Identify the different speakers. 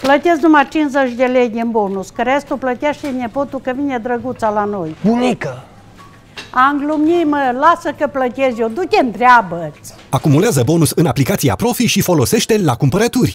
Speaker 1: Plătesc numai 50 de lei din bonus, că restul plătește nepotul că vine drăguța la noi.
Speaker 2: Bunică!
Speaker 1: Am glumit, mă, lasă că plătesc eu, du-te întreabă -ți.
Speaker 3: Acumulează bonus în aplicația Profi și folosește-l la cumpărături.